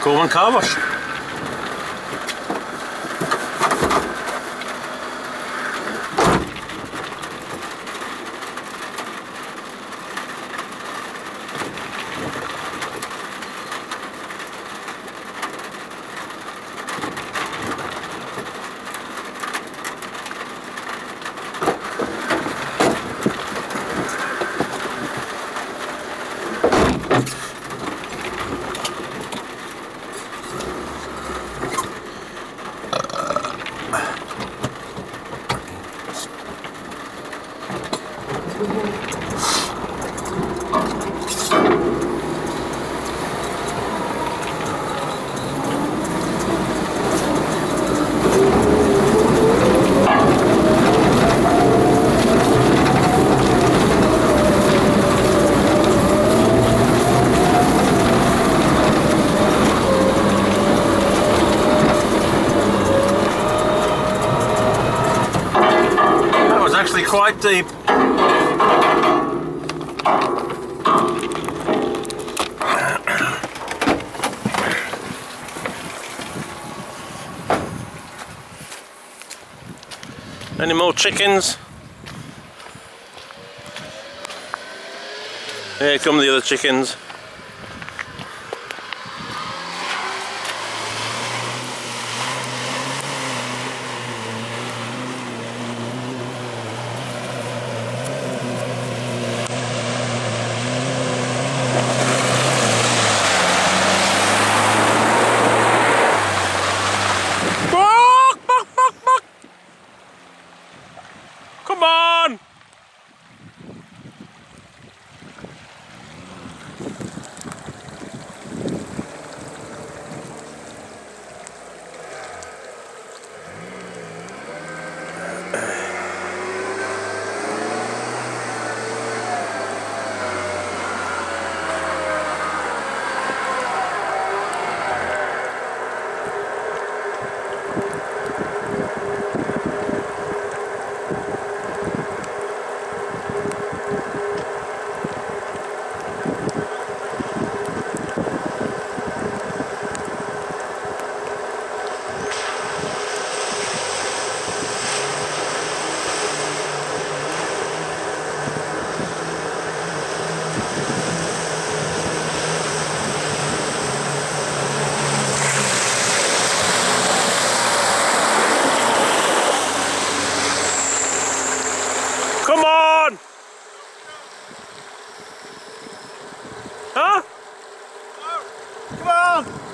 Komen kavas. Actually quite deep. Any more chickens? Here come the other chickens. Come on! Huh? Come on!